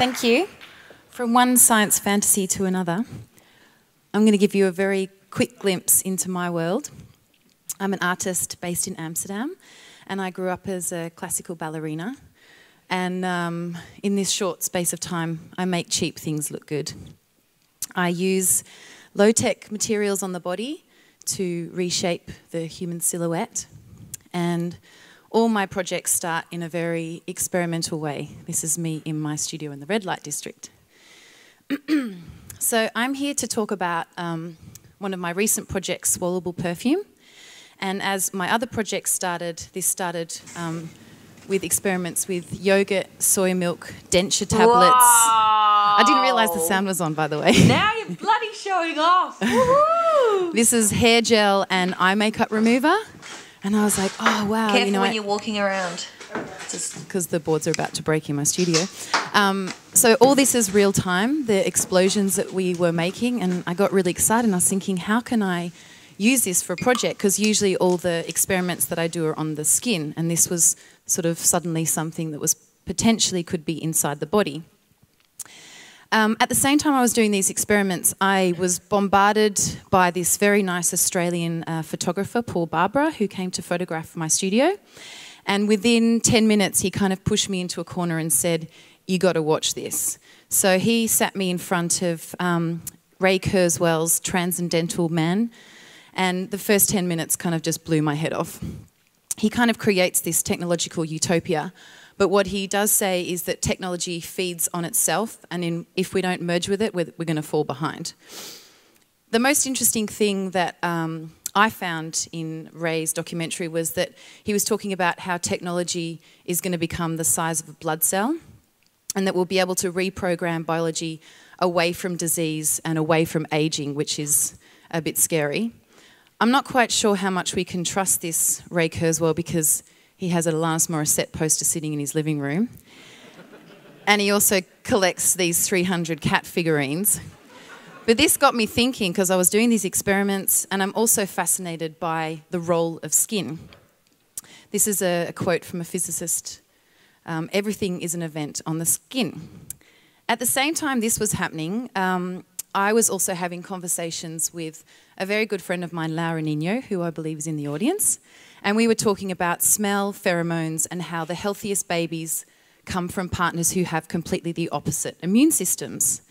Thank you. From one science fantasy to another, I'm going to give you a very quick glimpse into my world. I'm an artist based in Amsterdam, and I grew up as a classical ballerina. And um, in this short space of time, I make cheap things look good. I use low tech materials on the body to reshape the human silhouette. And all my projects start in a very experimental way. This is me in my studio in the red light district. so I'm here to talk about um, one of my recent projects, Swallowable Perfume. And as my other projects started, this started um, with experiments with yogurt, soy milk, denture tablets. I didn't realise the sound was on, by the way. Now you're bloody showing off. This is hair gel and eye makeup remover. And I was like, oh, wow. Careful you know, when I- you're walking around. Just because the boards are about to break in my studio. Um, so all this is real time, the explosions that we were making, and I got really excited. And I was thinking, how can I use this for a project? Because usually all the experiments that I do are on the skin, and this was sort of suddenly something that was potentially could be inside the body. Um, at the same time I was doing these experiments, I was bombarded by this very nice Australian uh, photographer, Paul Barbera, who came to photograph my studio. And within 10 minutes, he kind of pushed me into a corner and said, You got to watch this. So he sat me in front of um, Ray Kurzweil's Transcendental Man, and the first 10 minutes kind of just blew my head off. He kind of creates this technological utopia, but what he does say is that technology feeds on itself, and in, if we don't merge with it, we're, we're going to fall behind. The most interesting thing that um, I found in Ray's documentary was that he was talking about how technology is going to become the size of a blood cell, and that we'll be able to reprogram biology away from disease and away from aging, which is a bit scary. I'm not quite sure how much we can trust this Ray Kurzweil because he has a Alanis Morissette poster sitting in his living room. And he also collects these 300 cat figurines. But this got me thinking because I was doing these experiments and I'm also fascinated by the role of skin. This is a, a quote from a physicist um, Everything is an event on the skin. At the same time this was happening, um, I was also having conversations with a very good friend of mine, Laura Nino, who I believe is in the audience. And we were talking about smell, pheromones, and how the healthiest babies come from partners who have completely the opposite immune systems.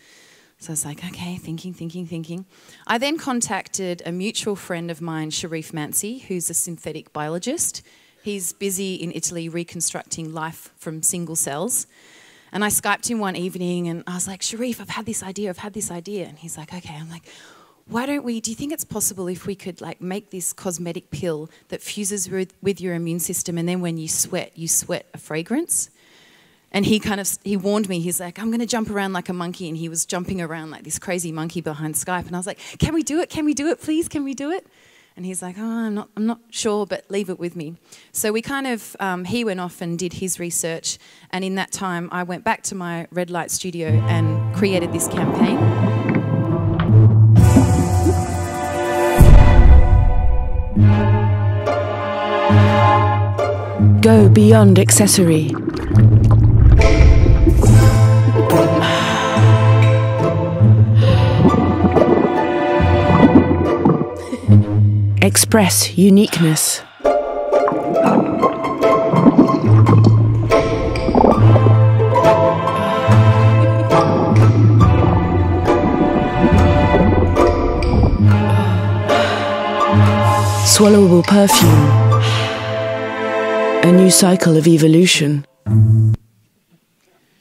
So I was like, okay, thinking, thinking, thinking. I then contacted a mutual friend of mine, Sheref Mansy, who's a synthetic biologist. He's busy in Italy reconstructing life from single cells. And I Skyped him one evening and I was like, Sheref, I've had this idea, I've had this idea. And he's like, okay. I'm like, why don't we, do you think it's possible if we could like make this cosmetic pill that fuses with, with your immune system and then when you sweat, you sweat a fragrance? And he kind of, he warned me, he's like, I'm going to jump around like a monkey. And he was jumping around like this crazy monkey behind Skype. And I was like, can we do it? Can we do it? Please, can we do it? And he's like, oh, I'm not, I'm not sure, but leave it with me. So we kind of, um, he went off and did his research. And in that time, I went back to my red light studio and created this campaign. Go beyond accessory. Express uniqueness. Swallowable perfume. A new cycle of evolution.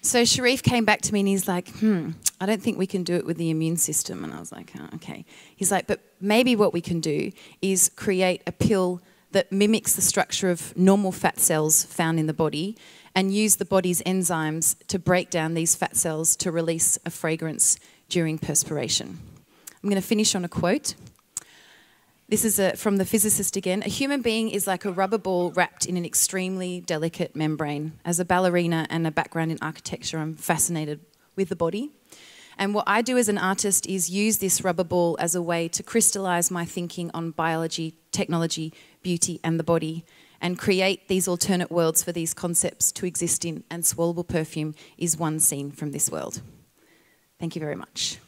So Sheref came back to me and he's like, hmm, I don't think we can do it with the immune system. And I was like, oh, okay. He's like, but maybe what we can do is create a pill that mimics the structure of normal fat cells found in the body and use the body's enzymes to break down these fat cells to release a fragrance during perspiration. I'm going to finish on a quote. This is a, from the physicist again. A human being is like a rubber ball wrapped in an extremely delicate membrane. As a ballerina and a background in architecture, I'm fascinated with the body. And what I do as an artist is use this rubber ball as a way to crystallize my thinking on biology, technology, beauty, and the body. and create these alternate worlds for these concepts to exist in, and swallowable perfume is one scene from this world. Thank you very much.